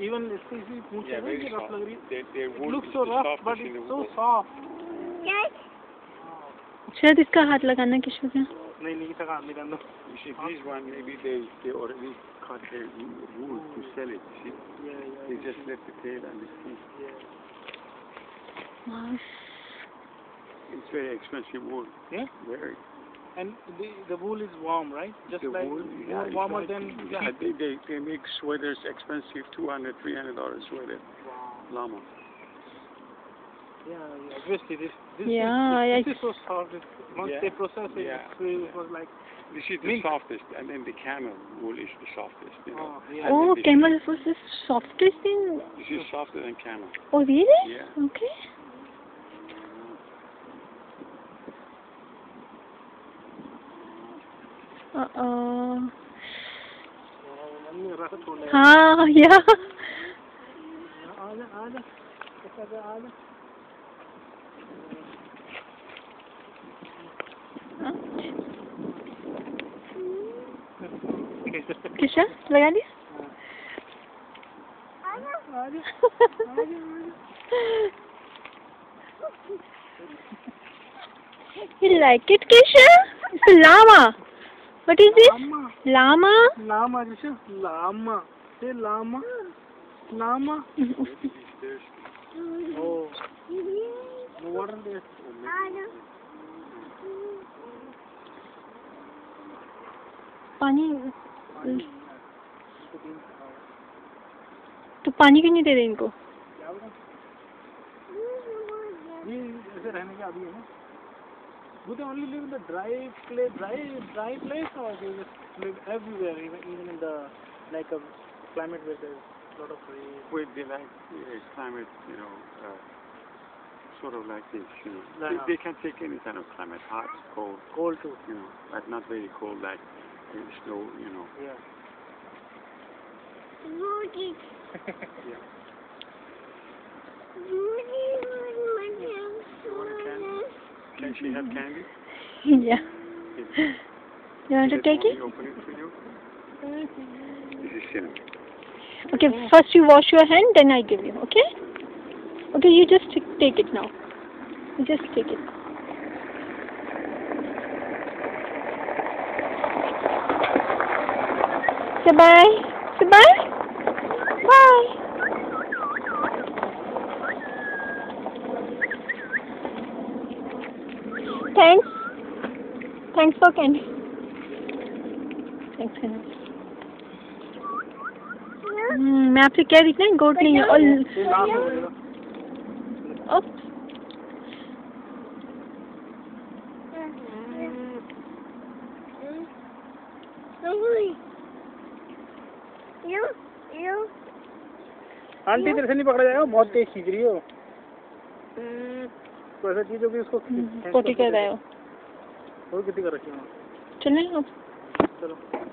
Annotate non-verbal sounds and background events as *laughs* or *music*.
Even इसकी इसकी पूंछ Yeah, है very soft. लग रही है Their, their It looks is so the rough, but the it's so soft. शायद इसका हाथ लगाना किशोर का नहीं नहीं इसका हाथ You see, one maybe they they already cut their wool to sell it. See, Yeah, yeah, they just left the tail and the feet. yeah. It's very expensive wool. Yeah? Very. And the the wool is warm, right? Just the like wool, yeah, it's warmer like- than yeah. They, they they make sweaters expensive, two hundred, three hundred dollars sweater, Wow. llama. Yeah, yeah. Obviously, this this, Yeah, is, yeah, this, this is so soft. It, once Yeah, they process it, yeah. it's really- it was like This is the Mint. softest, and then the camel wool is the softest. You know. oh yeah. Oh, then this- camel was the softest thing. This is softer than camel. Oh, really? Yeah. Okay. हाँ, आजा किशोर लगा दी आजा You like it, Kisha? It's a llama. What is this? Lama. Llama? Lama, Risha. Lama. Say lama. Lama. Oh. No water there. पानी तो पानी क्यों नहीं दे रहे इनको ये ऐसे रहने का अभी है ना Do they only live in the dry place, dry, dry place, or do they just live everywhere, even even in the like a climate where there's a lot of rain? Where they like uh, climate, you know, uh, sort of like this, you know. They, they can take any kind of climate, hot, cold, Cold too. you know, but not very cold like uh, snow, you know. Yeah. Yeah. *laughs* She have candy? *laughs* yeah. *laughs* You want to take it? Open it for you. This is cinnamon. okay first you wash your hand then I give you okay? Okay you just take it now. You just take it. Say bye say bye bye thanks. Thanks for candy thanks candy हम्म, मैं आपसे कह रही थी ना गोट नहीं है और हो. आंटी तेरे से नहीं पकड़ा जाएगा? बहुत तेज खींच रही हो। ऐसा चीज़ होगी उसको कोटी कर रहे हो। और कितनी कर रखी है चलें अब चलो।